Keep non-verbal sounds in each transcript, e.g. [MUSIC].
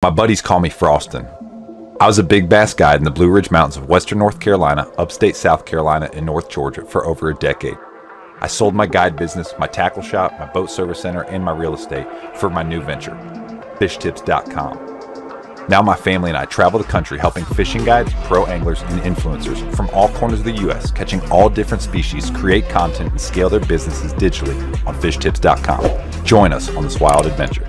My buddies call me Frostin. I was a big bass guide in the Blue Ridge Mountains of western North Carolina, upstate South Carolina, and North Georgia for over a decade. I sold my guide business, my tackle shop, my boat service center, and my real estate for my new venture, fishtips.com. Now my family and I travel the country helping fishing guides, pro anglers, and influencers from all corners of the U.S. catching all different species, create content, and scale their businesses digitally on fishtips.com. Join us on this wild adventure.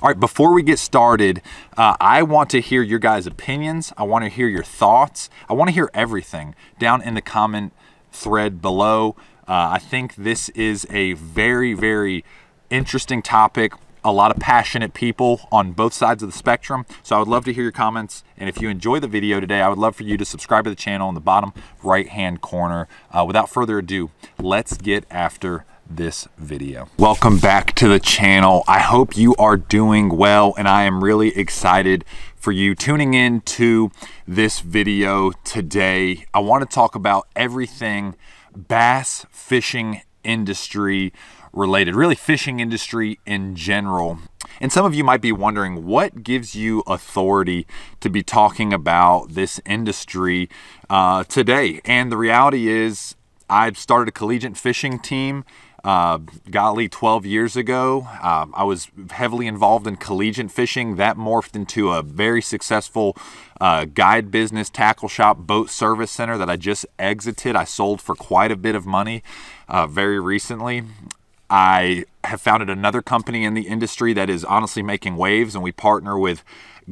All right, before we get started, uh, I want to hear your guys' opinions. I want to hear your thoughts. I want to hear everything down in the comment thread below. Uh, I think this is a very, very interesting topic. A lot of passionate people on both sides of the spectrum. So I would love to hear your comments. And if you enjoy the video today, I would love for you to subscribe to the channel in the bottom right hand corner. Uh, without further ado, let's get after this video. Welcome back to the channel. I hope you are doing well and I am really excited for you tuning in to this video today. I want to talk about everything bass fishing industry related, really fishing industry in general. And some of you might be wondering what gives you authority to be talking about this industry uh, today. And the reality is, I've started a collegiate fishing team uh, golly, 12 years ago. Uh, I was heavily involved in collegiate fishing. That morphed into a very successful uh, guide business, tackle shop, boat service center that I just exited. I sold for quite a bit of money uh, very recently. I have founded another company in the industry that is honestly making waves, and we partner with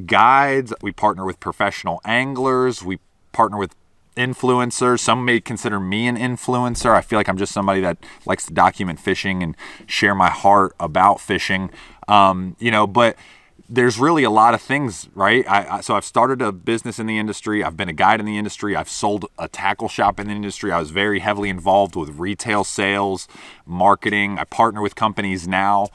guides, we partner with professional anglers, we partner with influencer. Some may consider me an influencer. I feel like I'm just somebody that likes to document fishing and share my heart about fishing. Um, you know, but there's really a lot of things, right? I, I, so I've started a business in the industry. I've been a guide in the industry. I've sold a tackle shop in the industry. I was very heavily involved with retail sales, marketing. I partner with companies now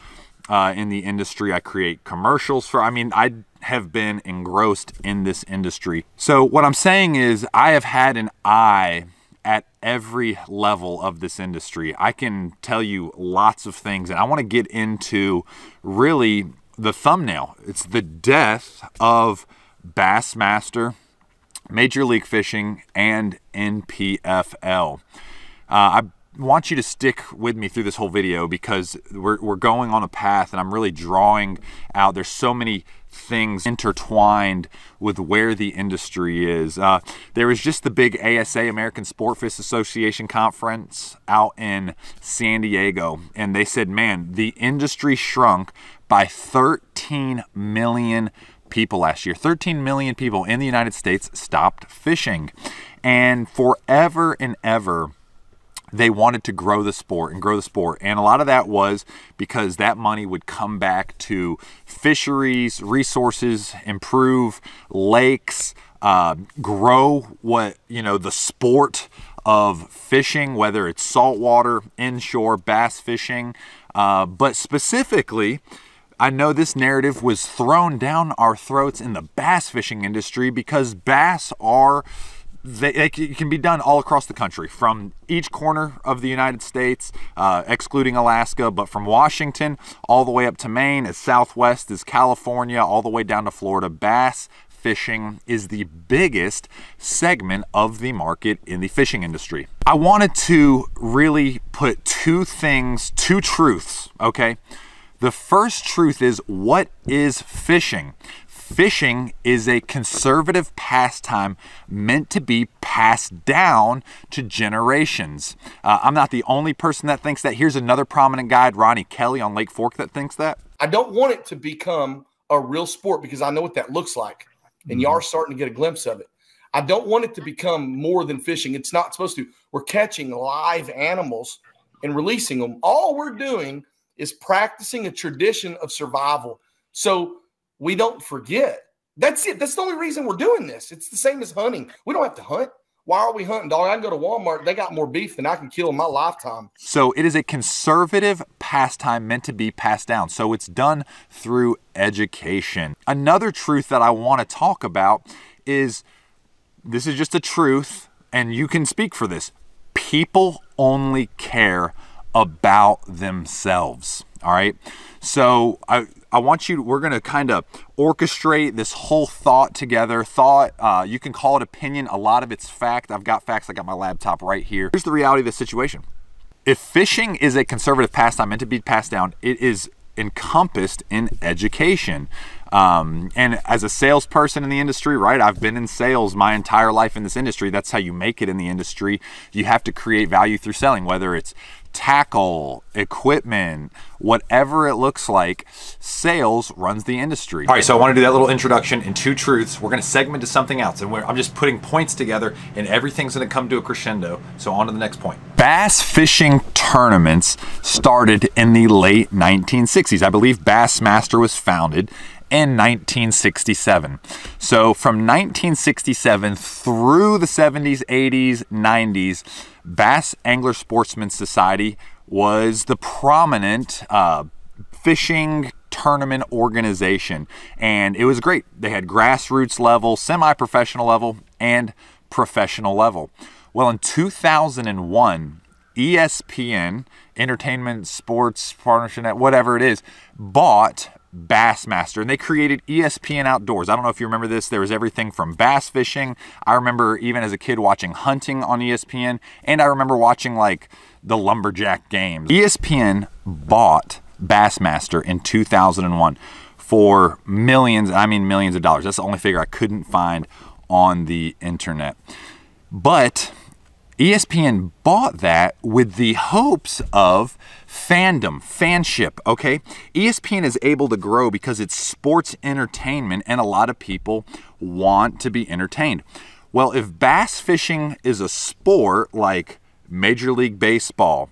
uh, in the industry. I create commercials for. I mean, I have been engrossed in this industry. So what I'm saying is I have had an eye at every level of this industry. I can tell you lots of things and I want to get into really the thumbnail. It's the death of Bassmaster, Major League Fishing, and NPFL. Uh, I want you to stick with me through this whole video because we're, we're going on a path and I'm really drawing out. There's so many things intertwined with where the industry is. Uh, there was just the big ASA, American Sportfish Association conference out in San Diego, and they said, man, the industry shrunk by 13 million people last year. 13 million people in the United States stopped fishing. And forever and ever, they wanted to grow the sport and grow the sport. And a lot of that was because that money would come back to fisheries, resources, improve lakes, uh, grow what, you know, the sport of fishing, whether it's saltwater, inshore, bass fishing. Uh, but specifically, I know this narrative was thrown down our throats in the bass fishing industry because bass are they, they, can be done all across the country from each corner of the United States, uh, excluding Alaska, but from Washington all the way up to Maine, as southwest as California, all the way down to Florida. Bass fishing is the biggest segment of the market in the fishing industry. I wanted to really put two things, two truths, okay? The first truth is what is fishing? Fishing is a conservative pastime meant to be passed down to generations. Uh, I'm not the only person that thinks that. Here's another prominent guide, Ronnie Kelly on Lake Fork, that thinks that. I don't want it to become a real sport because I know what that looks like. And mm-hmm. y'all are starting to get a glimpse of it. I don't want it to become more than fishing. It's not supposed to. We're catching live animals and releasing them. All we're doing is practicing a tradition of survival. So we don't forget. That's it. That's the only reason we're doing this. It's the same as hunting. We don't have to hunt. Why are we hunting, dog? I can go to Walmart. They got more beef than I can kill in my lifetime. So it is a conservative pastime meant to be passed down. So it's done through education. Another truth that I want to talk about is this is just a truth, and you can speak for this. People only care about themselves All right. So I, I want you, we're going to kind of orchestrate this whole thought together. Thought, uh, you can call it opinion. A lot of it's fact. I've got facts. I got my laptop right here. Here's the reality of the situation. If fishing is a conservative pastime meant to be passed down, it is encompassed in education. Um, and as a salesperson in the industry, right, I've been in sales my entire life in this industry. That's how you make it in the industry. You have to create value through selling, whether it's tackle, equipment, whatever it looks like, sales runs the industry. All right, so I want to do that little introduction in two truths. We're going to segment to something else, and I'm just putting points together, and everything's going to come to a crescendo. So on to the next point. Bass fishing tournaments started in the late 1960s. I believe Bassmaster was founded in 1967. So from 1967 through the 70s, 80s, 90s, Bass Angler Sportsman Society was the prominent uh, fishing tournament organization. And it was great. They had grassroots level, semi professional level, and professional level. Well, in 2001, ESPN, Entertainment Sports Partnership, whatever it is, bought Bassmaster, and they created ESPN Outdoors. I don't know if you remember this. There was everything from bass fishing. I remember even as a kid watching hunting on ESPN, and I remember watching like the lumberjack games. ESPN bought Bassmaster in 2001 for millions, I mean millions of dollars. That's the only figure I couldn't find on the internet. But ESPN bought that with the hopes of fandom, fanship, okay? ESPN is able to grow because it's sports entertainment and a lot of people want to be entertained. Well, if bass fishing is a sport like Major League Baseball,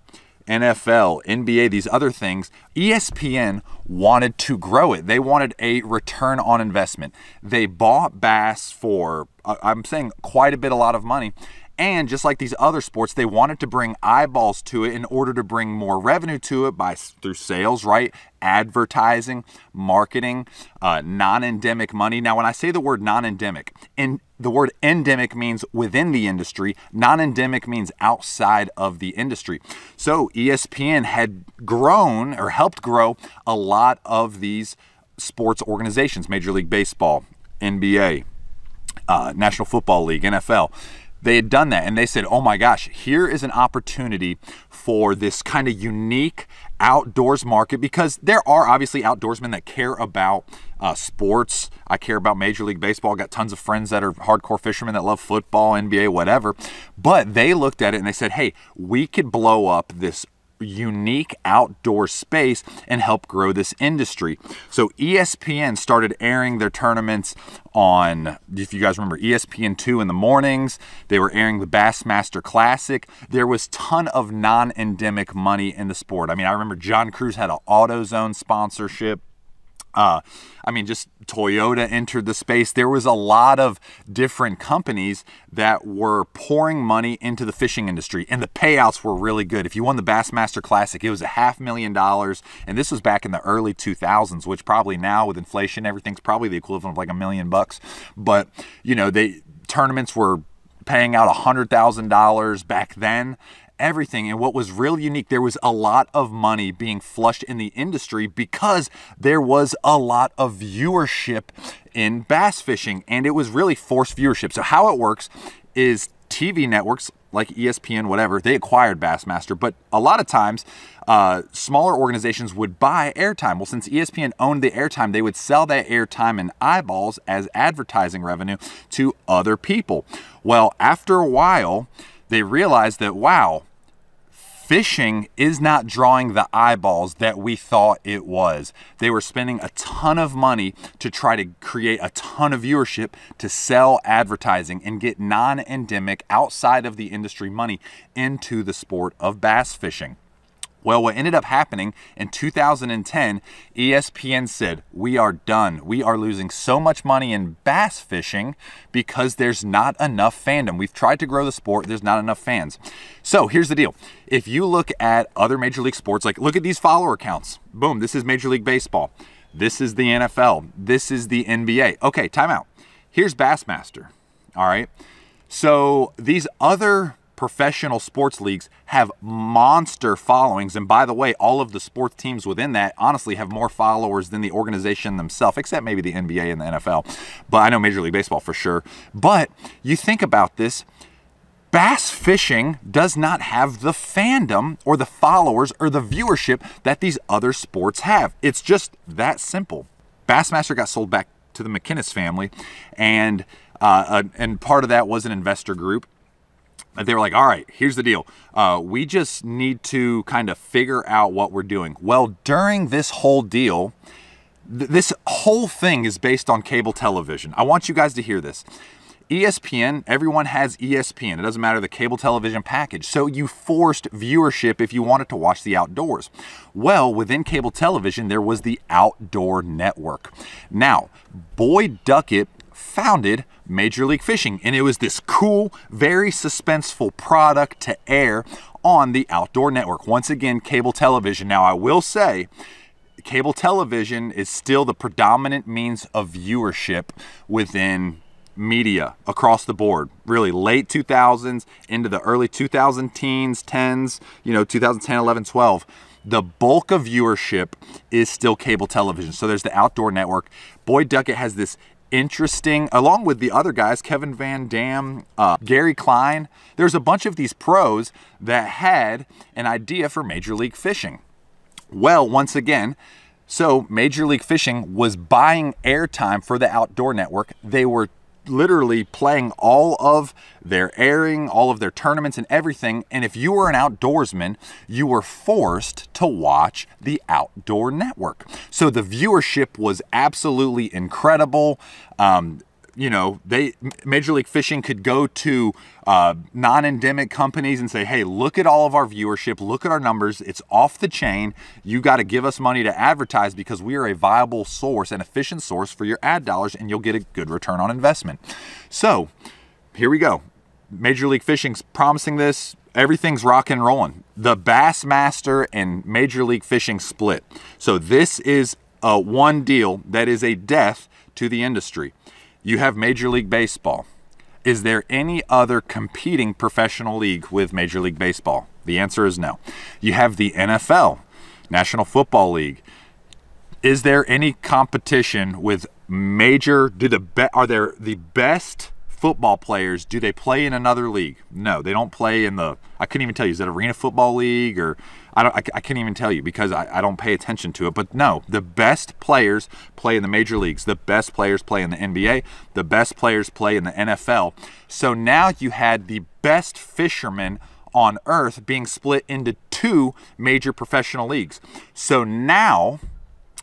NFL, NBA, these other things, ESPN wanted to grow it. They wanted a return on investment. They bought Bass for, I'm saying quite a bit, a lot of money. And just like these other sports, they wanted to bring eyeballs to it in order to bring more revenue to it by through sales, right? Advertising, marketing, uh, non-endemic money. Now, when I say the word non-endemic, and the word endemic means within the industry, non-endemic means outside of the industry. So ESPN had grown or helped grow a lot of these sports organizations, Major League Baseball, NBA, uh, National Football League, NFL they had done that and they said, oh my gosh, here is an opportunity for this kind of unique outdoors market because there are obviously outdoorsmen that care about uh, sports. I care about Major League Baseball. I got tons of friends that are hardcore fishermen that love football, NBA, whatever. But they looked at it and they said, hey, we could blow up this unique outdoor space and help grow this industry. So ESPN started airing their tournaments on, if you guys remember, ESPN2 in the mornings. They were airing the Bassmaster Classic. There was ton of non-endemic money in the sport. I mean, I remember John Cruz had an AutoZone sponsorship. Uh, I mean, just Toyota entered the space. There was a lot of different companies that were pouring money into the fishing industry, and the payouts were really good. If you won the Bassmaster Classic, it was a half million dollars, and this was back in the early 2000s, which probably now with inflation, everything's probably the equivalent of like a million bucks. But you know, they tournaments were paying out $100,000 back then everything. And what was really unique, there was a lot of money being flushed in the industry because there was a lot of viewership in bass fishing and it was really forced viewership. So how it works is TV networks like ESPN, whatever, they acquired Bassmaster, but a lot of times uh, smaller organizations would buy airtime. Well, since ESPN owned the airtime, they would sell that airtime and eyeballs as advertising revenue to other people. Well, after a while, they realized that, wow, fishing is not drawing the eyeballs that we thought it was. They were spending a ton of money to try to create a ton of viewership to sell advertising and get non endemic, outside of the industry money into the sport of bass fishing. Well, what ended up happening in 2010, ESPN said, We are done. We are losing so much money in bass fishing because there's not enough fandom. We've tried to grow the sport, there's not enough fans. So here's the deal if you look at other major league sports, like look at these follower counts. Boom, this is Major League Baseball. This is the NFL. This is the NBA. Okay, timeout. Here's Bassmaster. All right. So these other professional sports leagues have monster followings. And by the way, all of the sports teams within that honestly have more followers than the organization themselves, except maybe the NBA and the NFL. But I know Major League Baseball for sure. But you think about this bass fishing does not have the fandom or the followers or the viewership that these other sports have. It's just that simple. Bassmaster got sold back to the McKinnis family, and uh, uh, and part of that was an investor group. They were like, "All right, here's the deal. Uh, we just need to kind of figure out what we're doing." Well, during this whole deal, th- this whole thing is based on cable television. I want you guys to hear this. ESPN, everyone has ESPN. It doesn't matter the cable television package. So you forced viewership if you wanted to watch the outdoors. Well, within cable television, there was the Outdoor Network. Now, Boyd Duckett founded Major League Fishing, and it was this cool, very suspenseful product to air on the Outdoor Network. Once again, cable television. Now, I will say, cable television is still the predominant means of viewership within media across the board really late 2000s into the early 2000 teens 10s you know 2010 11 12 the bulk of viewership is still cable television so there's the outdoor network boyd duckett has this interesting along with the other guys kevin van dam uh, gary klein there's a bunch of these pros that had an idea for major league fishing well once again so Major League Fishing was buying airtime for the outdoor network. They were literally playing all of their airing, all of their tournaments and everything. And if you were an outdoorsman, you were forced to watch the Outdoor Network. So the viewership was absolutely incredible. Um, you know, they Major League Fishing could go to uh, non-endemic companies and say, "Hey, look at all of our viewership. Look at our numbers. It's off the chain. You got to give us money to advertise because we are a viable source, an efficient source for your ad dollars, and you'll get a good return on investment." So, here we go. Major League Fishing's promising this. Everything's rock and rolling. The Bassmaster and Major League Fishing split. So this is a one deal that is a death to the industry. You have Major League Baseball. Is there any other competing professional league with Major League Baseball? The answer is no. You have the NFL, National Football League. Is there any competition with major do the be, are there the best football players do they play in another league? No, they don't play in the I couldn't even tell you is that Arena Football League or I don't. I, I can't even tell you because I, I don't pay attention to it. But no, the best players play in the major leagues. The best players play in the NBA. The best players play in the NFL. So now you had the best fishermen on earth being split into two major professional leagues. So now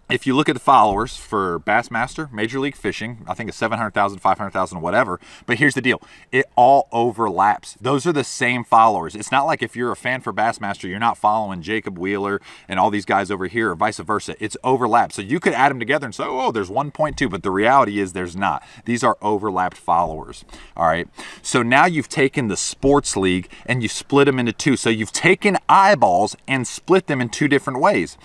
if you look at the followers for Bassmaster, Major League Fishing, I think it's 700,000, 500,000, whatever. But here's the deal it all overlaps. Those are the same followers. It's not like if you're a fan for Bassmaster, you're not following Jacob Wheeler and all these guys over here, or vice versa. It's overlap. So you could add them together and say, oh, there's 1.2, but the reality is there's not. These are overlapped followers. All right. So now you've taken the sports league and you split them into two. So you've taken eyeballs and split them in two different ways.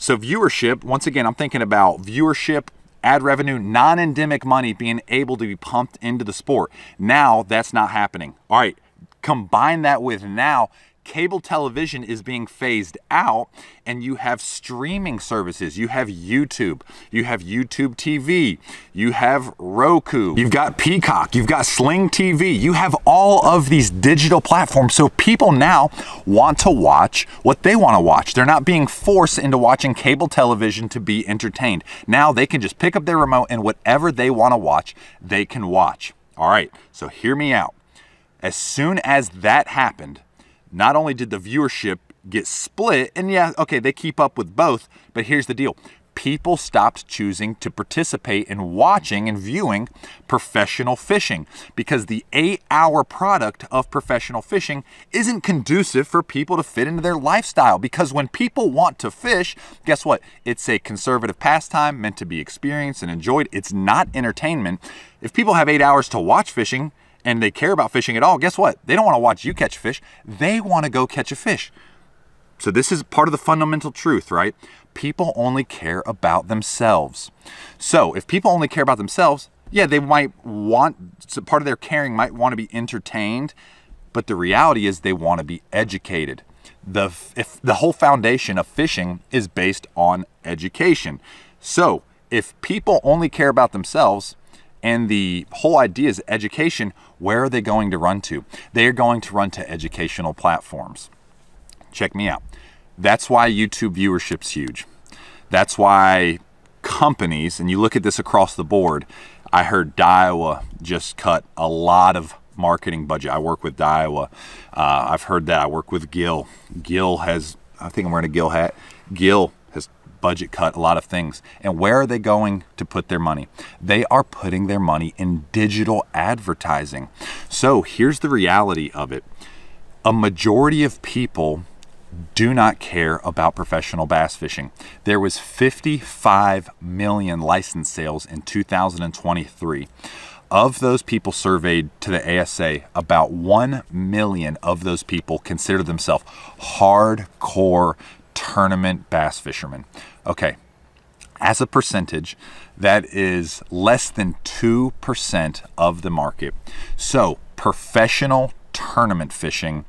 So viewership, once again, I'm thinking about viewership, ad revenue, non-endemic money being able to be pumped into the sport. Now that's not happening. All right, combine that with now cable television is being phased out and you have streaming services. You have YouTube, you have YouTube TV, you have Roku, you've got Peacock, you've got Sling TV, you have all of these digital platforms. So people now want to watch what they want to watch. They're not being forced into watching cable television to be entertained. Now they can just pick up their remote and whatever they want to watch, they can watch. All right, so hear me out. As soon as that happened, not only did the viewership get split, and yeah, okay, they keep up with both, but here's the deal people stopped choosing to participate in watching and viewing professional fishing because the eight hour product of professional fishing isn't conducive for people to fit into their lifestyle. Because when people want to fish, guess what? It's a conservative pastime meant to be experienced and enjoyed. It's not entertainment. If people have eight hours to watch fishing, and they care about fishing at all, guess what? They don't want to watch you catch a fish. They want to go catch a fish. So this is part of the fundamental truth, right? People only care about themselves. So if people only care about themselves, yeah, they might want part of their caring might want to be entertained But the reality is they want to be educated. The if the whole foundation of fishing is based on education. So, if people only care about themselves and the whole idea is education, where are they going to run to? They are going to run to educational platforms. Check me out. That's why YouTube viewership's huge. That's why companies, and you look at this across the board, I heard Daiwa just cut a lot of marketing budget. I work with Daiwa. Uh, I've heard that. I work with Gill. Gill has, I think I'm wearing a Gill hat. Has budget cut a lot of things. And where are they going to put their money? They are putting their money in digital advertising. So here's the reality of it a majority of people do not care about professional bass fishing. There was 55 million license sales in 2023. Of those people surveyed to the ASA, about 1 million of those people consider themselves hardcore tournament bass fishermen. Okay, as a percentage, that is less than 2% of the market. So, professional tournament fishing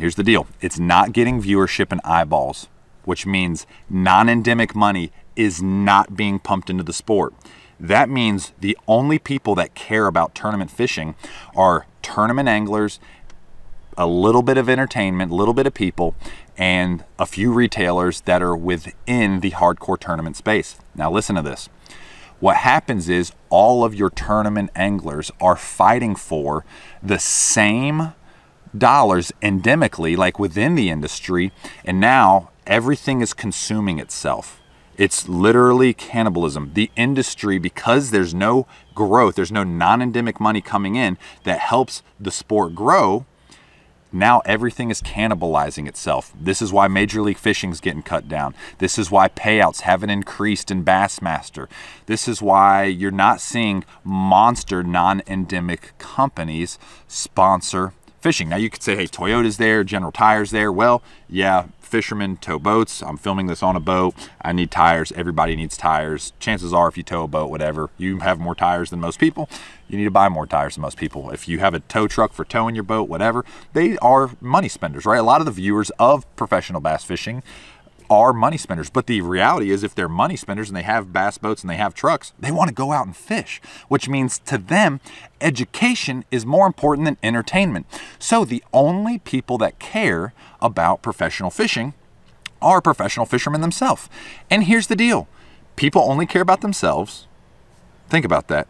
Here's the deal it's not getting viewership and eyeballs, which means non endemic money is not being pumped into the sport. That means the only people that care about tournament fishing are tournament anglers, a little bit of entertainment, a little bit of people, and a few retailers that are within the hardcore tournament space. Now, listen to this. What happens is all of your tournament anglers are fighting for the same dollars endemically, like within the industry, and now everything is consuming itself. It's literally cannibalism. The industry, because there's no growth, there's no non endemic money coming in that helps the sport grow, now everything is cannibalizing itself. This is why Major League Fishing is getting cut down. This is why payouts haven't increased in Bassmaster. This is why you're not seeing monster non endemic companies sponsor fishing. Now you could say, hey, Toyota's there, General Tires there. Well, yeah, fishermen tow boats. I'm filming this on a boat. I need tires. Everybody needs tires. Chances are, if you tow a boat, whatever, you have more tires than most people. You need to buy more tires than most people. If you have a tow truck for towing your boat, whatever, they are money spenders, right? A lot of the viewers of professional bass fishing are money spenders. But the reality is, if they're money spenders and they have bass boats and they have trucks, they want to go out and fish, which means to them, education is more important than entertainment. So the only people that care about professional fishing are professional fishermen themselves. And here's the deal people only care about themselves. Think about that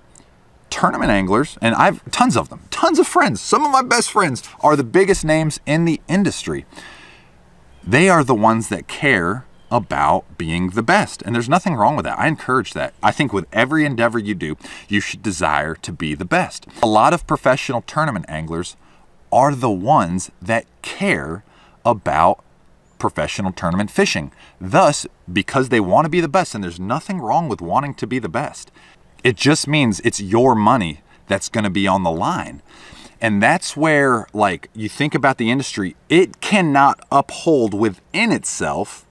tournament anglers, and I've tons of them, tons of friends. Some of my best friends are the biggest names in the industry. They are the ones that care about being the best. And there's nothing wrong with that. I encourage that. I think with every endeavor you do, you should desire to be the best. A lot of professional tournament anglers are the ones that care about professional tournament fishing. Thus, because they want to be the best, and there's nothing wrong with wanting to be the best, it just means it's your money that's going to be on the line. And that's where, like, you think about the industry, it cannot uphold within itself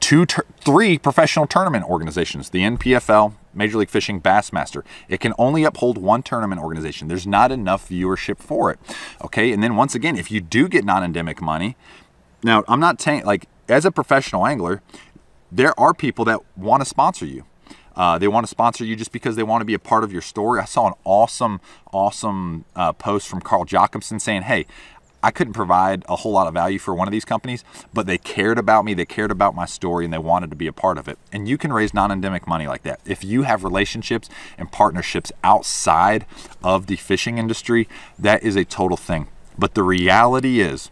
two, three professional tournament organizations the NPFL, Major League Fishing, Bassmaster. It can only uphold one tournament organization. There's not enough viewership for it. Okay. And then once again, if you do get non endemic money, now I'm not saying, like, as a professional angler, there are people that want to sponsor you. Uh, they want to sponsor you just because they want to be a part of your story. I saw an awesome, awesome uh, post from Carl Jocumsen saying, "Hey, I couldn't provide a whole lot of value for one of these companies, but they cared about me, they cared about my story, and they wanted to be a part of it. And you can raise non endemic money like that. If you have relationships and partnerships outside of the fishing industry, that is a total thing. But the reality is,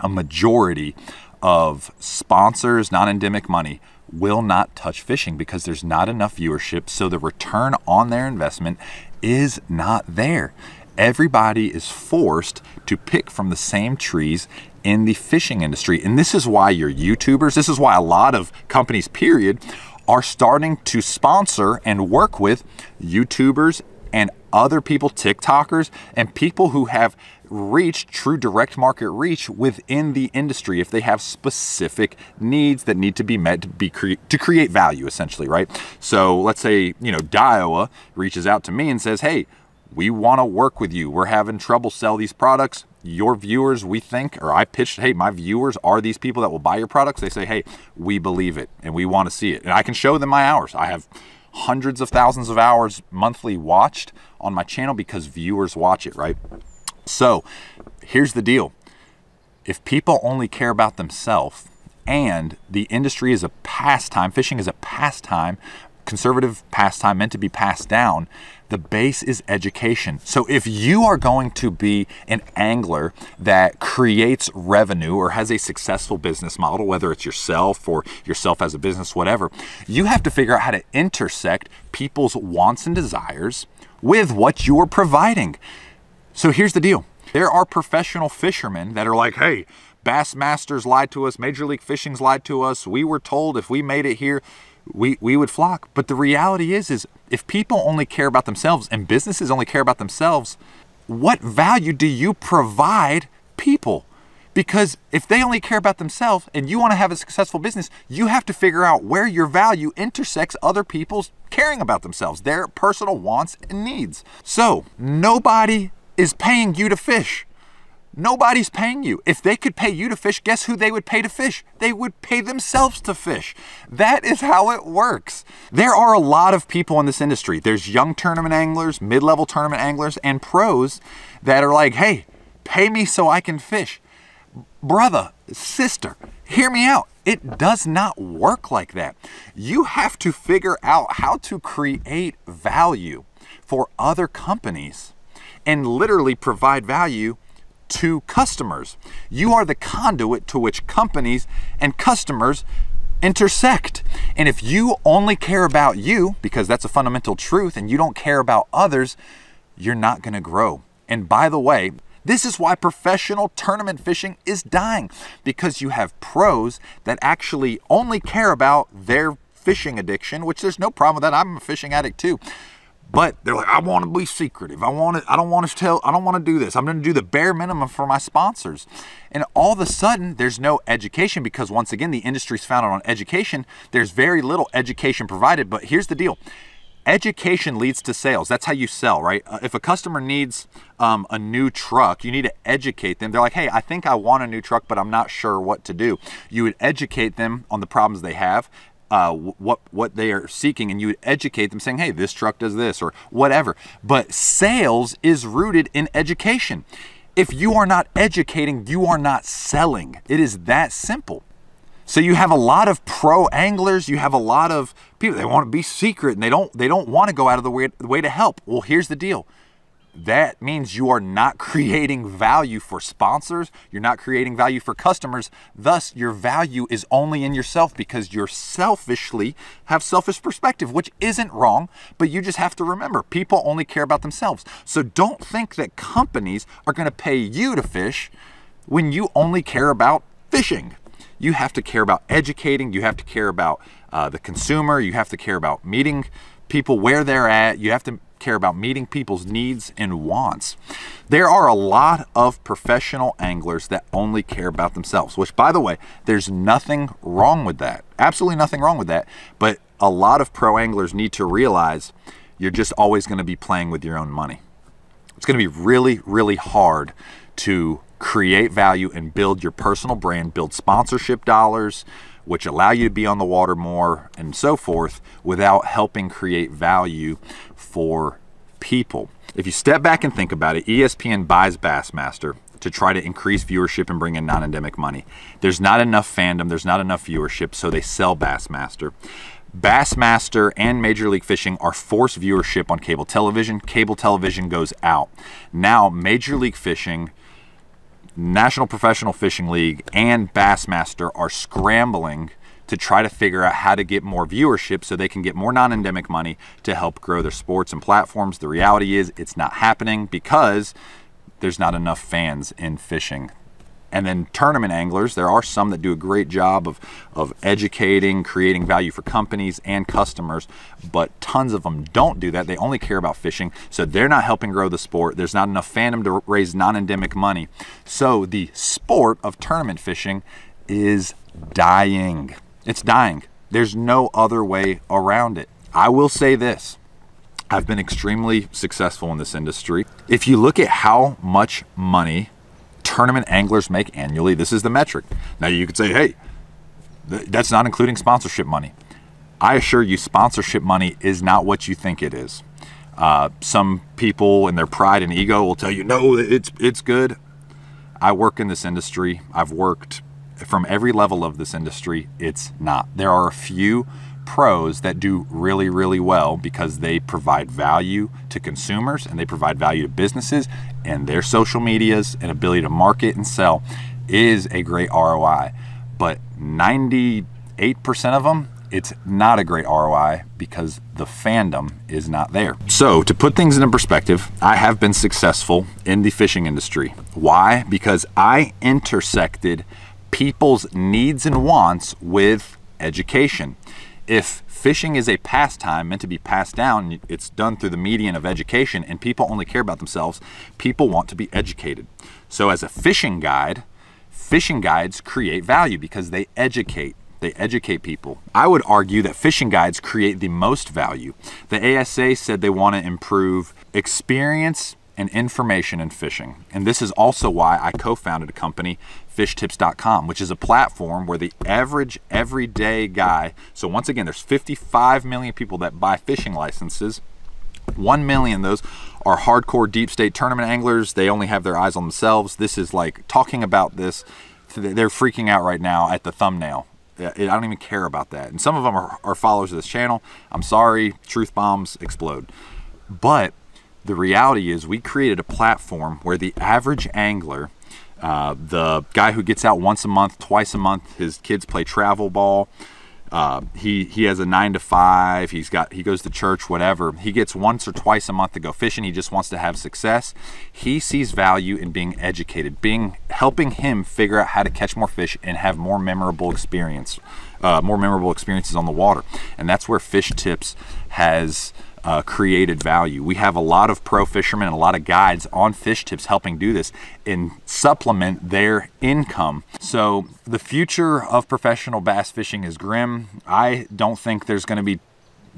a majority of sponsors, non endemic money, will not touch fishing because there's not enough viewership. So the return on their investment is not there. Everybody is forced to pick from the same trees in the fishing industry. And this is why your YouTubers, this is why a lot of companies, period, are starting to sponsor and work with YouTubers and other people, TikTokers, and people who have reached true direct market reach within the industry if they have specific needs that need to be met to be cre- to create value essentially right so let's say you know Daiwa reaches out to me and says hey we want to work with you. We're having trouble sell these products. Your viewers, we think, or I pitched, hey, my viewers are these people that will buy your products. They say, hey, we believe it and we want to see it. And I can show them my hours. I have hundreds of thousands of hours monthly watched on my channel because viewers watch it, right? So here's the deal. If people only care about themselves and the industry is a pastime, fishing is a pastime, conservative pastime meant to be passed down, the base is education. So if you are going to be an angler that creates revenue or has a successful business model, whether it's yourself or yourself as a business, whatever, you have to figure out how to intersect people's wants and desires with what you're providing. So here's the deal. There are professional fishermen that are like, hey, Bassmasters lied to us, Major League Fishing's lied to us. We were told if we made it here, we, we would flock. But the reality is, is if people only care about themselves and businesses only care about themselves, what value do you provide people? Because if they only care about themselves and you want to have a successful business, you have to figure out where your value intersects other people's caring about themselves, their personal wants and needs. So nobody is paying you to fish. Nobody's paying you. If they could pay you to fish, guess who they would pay to fish? They would pay themselves to fish. That is how it works. There are a lot of people in this industry. There's young tournament anglers, mid level tournament anglers, and pros that are like, hey, pay me so I can fish. Brother, sister, hear me out. It does not work like that. You have to figure out how to create value for other companies and literally provide value to customers. You are the conduit to which companies and customers intersect. And if you only care about you, because that's a fundamental truth, and you don't care about others, you're not going to grow. And by the way, this is why professional tournament fishing is dying because you have pros that actually only care about their fishing addiction, which there's no problem with that. I'm a fishing addict too. But they're like, I want to be secretive. I want to, I don't want to tell, I don't want to do this. I'm going to do the bare minimum for my sponsors. And all of a sudden, there's no education because once again, the industry's founded on education. There's very little education provided. But here's the deal. Education leads to sales. That's how you sell, right? Uh, if a customer needs um, a new truck, you need to educate them. They're like, hey, I think I want a new truck, but I'm not sure what to do. You would educate them on the problems they have uh, what what they are seeking, and you educate them, saying, "Hey, this truck does this," or whatever. But sales is rooted in education. If you are not educating, you are not selling. It is that simple. So you have a lot of pro anglers, you have a lot of people they want to be secret and they don't they don't want to go out of the way, the way to help. Well, here's the deal that means you are not [LAUGHS] creating value for sponsors, you're not creating value for customers. Thus, your value is only in yourself because you're selfishly have selfish perspective, which isn't wrong, but you just have to remember people only care about themselves. So don't think that companies are going to pay you to fish when you only care about fishing. You have to care about educating, you have to care about uh, the consumer, you have to care about meeting people where they're at, you have to care about meeting people's needs and wants. There are a lot of professional anglers that only care about themselves, which, by the way, there's nothing wrong with that. Absolutely nothing wrong with that. But a lot of pro anglers need to realize you're just always going to be playing with your own money. It's going to be really, really hard to create value and build your personal brand, build sponsorship dollars, which allow you to be on the water more and so forth without helping create value for people. If you step back and think about it, ESPN buys Bassmaster to try to increase viewership and bring in non-endemic money. There's not enough fandom, there's not enough viewership, so they sell Bassmaster. Bassmaster and Major League Fishing are forced viewership on cable television. Cable television goes out. Now, Major League Fishing National Professional Fishing League and Bassmaster are scrambling to try to figure out how to get more viewership so they can get more non-endemic money to help grow their sports and platforms. The reality is it's not happening because there's not enough fans in fishing and then tournament anglers, there are some that do a great job of, of educating, creating value for companies and customers, but tons of them don't do that. They only care about fishing, so they're not helping grow the sport. There's not enough fandom to raise non-endemic money. So the sport of tournament fishing is dying. It's dying. There's no other way around it. I will say this. I've been extremely successful in this industry. If you look at how much money tournament anglers make annually, this is the metric. Now you could say, hey, that's not including sponsorship money. I assure you, sponsorship money is not what you think it is. Uh, some people, in their pride and ego, will tell you, "No, it's it's good." I work in this industry. I've worked from every level of this industry. It's not. There are a few pros that do really, really well because they provide value to consumers and they provide value to businesses, and their social medias and ability to market and sell is a great ROI. But 98% of them it's not a great ROI because the fandom is not there. So, to put things into perspective, I have been successful in the fishing industry. Why? Because I intersected people's needs and wants with education. If fishing is a pastime meant to be passed down, it's done through the median of education, and people only care about themselves, people want to be educated. So, as a fishing guide, fishing guides create value because they educate they educate people. I would argue that fishing guides create the most value. The ASA said they want to improve experience and information in fishing. And this is also why I co-founded a company, fishtips.com, which is a platform where the average everyday guy, so once again, there's 55 million people that buy fishing licenses. 1 million those are hardcore deep state tournament anglers. They only have their eyes on themselves. This is like talking about this. They're freaking out right now at the thumbnail I don't even care about that. And some of them are, are followers of this channel. I'm sorry, truth bombs explode. But the reality is we created a platform where the average angler, uh, the guy who gets out once a month, twice a month, his kids play travel ball, uh, he he has a nine to five. He's got he goes to church, whatever. He gets once or twice a month to go fishing. He just wants to have success. He sees value in being educated, being helping him figure out how to catch more fish and have more memorable experience, uh, more memorable experiences on the water. And that's where Fish Tips has uh, created value. We have a lot of pro fishermen and a lot of guides on fish tips helping do this and supplement their income. So the future of professional bass fishing is grim. I don't think there's going to be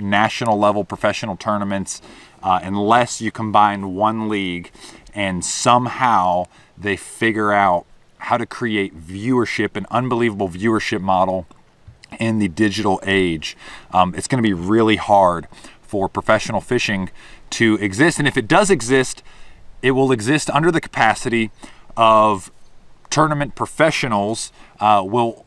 national level professional tournaments uh, unless you combine one league and somehow they figure out how to create viewership, an unbelievable viewership model in the digital age. Um, it's going to be really hard for professional fishing to exist. And if it does exist, it will exist under the capacity of tournament professionals uh, will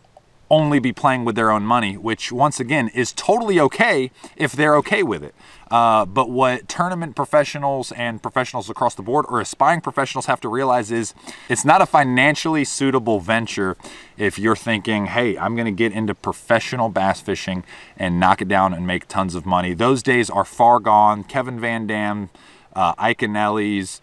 only be playing with their own money, which once again is totally okay if they're okay with it. Uh, but what tournament professionals and professionals across the board or aspiring professionals have to realize is it's not a financially suitable venture if you're thinking, hey, I'm going to get into professional bass fishing and knock it down and make tons of money. Those days are far gone. Kevin Van Dam, uh, Iaconelli's,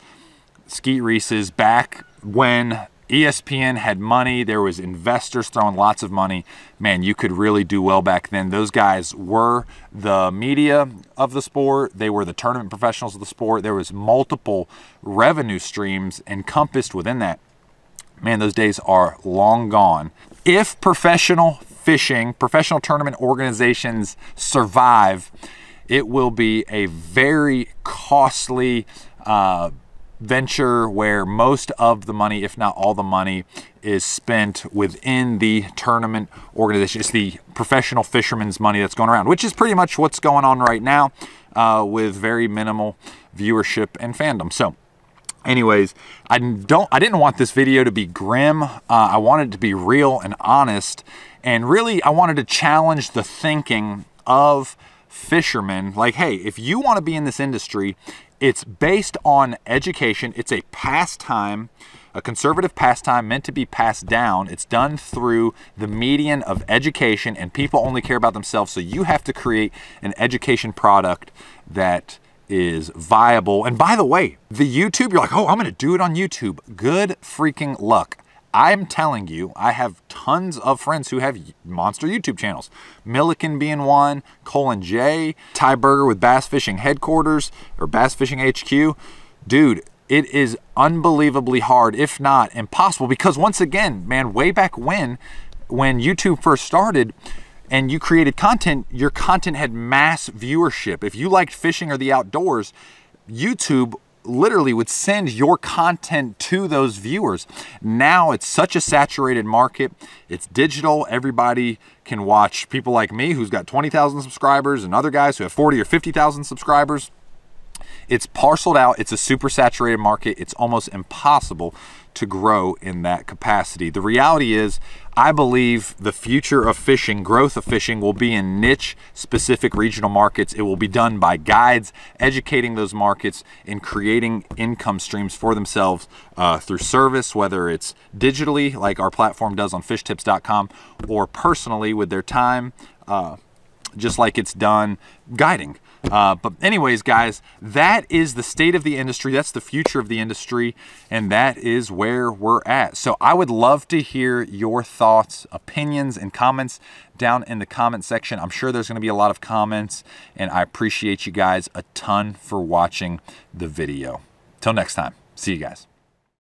Skeet Reese's back when ESPN had money. There was investors throwing lots of money. Man, you could really do well back then. Those guys were the media of the sport. They were the tournament professionals of the sport. There was multiple revenue streams encompassed within that. Man, those days are long gone. If professional fishing, professional tournament organizations survive, it will be a very costly uh, venture where most of the money, if not all the money, is spent within the tournament organization. It's the professional fishermen's money that's going around, which is pretty much what's going on right now uh, with very minimal viewership and fandom. So anyways, I don't, I didn't want this video to be grim. Uh, I wanted to be real and honest. And really, I wanted to challenge the thinking of fishermen like, hey, if you want to be in this industry it's based on education. It's a pastime, a conservative pastime meant to be passed down. It's done through the median of education, and people only care about themselves. So you have to create an education product that is viable. And by the way, the YouTube, you're like, oh, I'm going to do it on YouTube. Good freaking luck. I'm telling you, I have tons of friends who have monster YouTube channels. Milliken being one, Colin J, Ty Berger with Bass Fishing Headquarters or Bass Fishing HQ. Dude, it is unbelievably hard, if not impossible, because once again, man, way back when, when YouTube first started, and you created content, your content had mass viewership. If you liked fishing or the outdoors, YouTube literally would send your content to those viewers. Now it's such a saturated market. It's digital. Everybody can watch people like me who's got 20,000 subscribers and other guys who have 40 or 50,000 subscribers. It's parceled out. It's a super saturated market. It's almost impossible to grow in that capacity. The reality is, I believe the future of fishing, growth of fishing, will be in niche specific regional markets. It will be done by guides educating those markets and creating income streams for themselves uh, through service, whether it's digitally, like our platform does on fishtips.com, or personally with their time. Uh, just like it's done guiding. Uh, but anyways, guys, that is the state of the industry. That's the future of the industry, and that is where we're at. So I would love to hear your thoughts, opinions, and comments down in the comment section. I'm sure there's going to be a lot of comments, and I appreciate you guys a ton for watching the video. Till next time, see you guys.